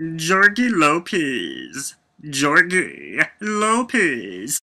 Jorge Lopez. Jorge Lopez.